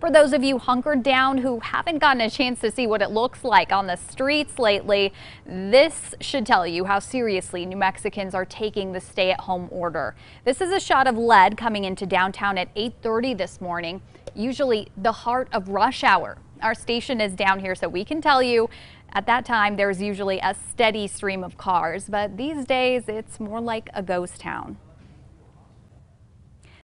For those of you hunkered down who haven't gotten a chance to see what it looks like on the streets lately, this should tell you how seriously New Mexicans are taking the stay at home order. This is a shot of lead coming into downtown at 830 this morning, usually the heart of rush hour. Our station is down here so we can tell you at that time there's usually a steady stream of cars, but these days it's more like a ghost town.